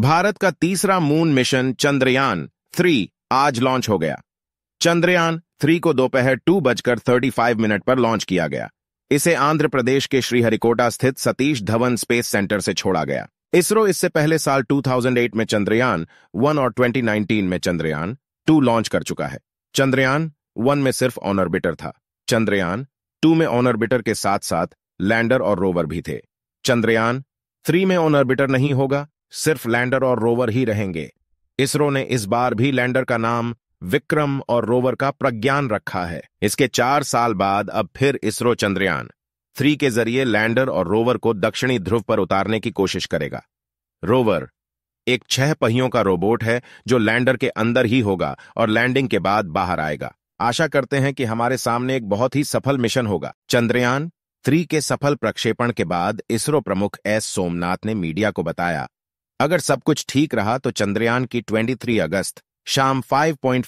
भारत का तीसरा moon mission Chandrayaan three आज लॉन्च हो गया। चंद्रयान थ्री को दोपहर टू बजकर थर्टी फाइव मिनट पर लॉन्च किया गया। इसे आंध्र प्रदेश के श्रीहरिकोटा स्थित सतीश धवन स्पेस सेंटर से छोड़ा गया। इसरो इससे पहले साल 2008 में चंद्रयान वन और 2019 में चंद्रयान टू लॉन्च कर चुका है। चंद्रयान वन में सिर्फ़ ऑनरबिटर था। चंद्रयान टू में ऑनरबिटर के साथ साथ लैंडर और रोवर भी थे। चंद्रयान थ्री में ऑनरबिटर नहीं होगा। सिर्फ़ लैंडर और रोवर ही रहेंगे। इसरो ने इस बार भी लैंडर का नाम विक्रम और रोवर का प्रज्ञान रखा है। इसके चार साल बाद अब फिर इसरो चंद्रयान थ्री के ज़रिए लैंडर और रोवर को दक्षिणी ध्रुव पर उतारने की कोशिश करेगा। रोवर एक छह पहियों का रोबोट है जो लैंडर के अंदर ही होगा और लैंडिंग के बाद बाहर आएगा। आशा करते हैं कि हमारे सामने एक बहुत ही सफल मिशन होगा। चंद्रयान थ्री के सफल प्रक्षेपण के बाद इसरो प्रमुख एस सोमनाथ ने मीडिया को बताया अगर सब कुछ ठीक रहा तो चंद्रयान की 23 अगस्त शाम 5.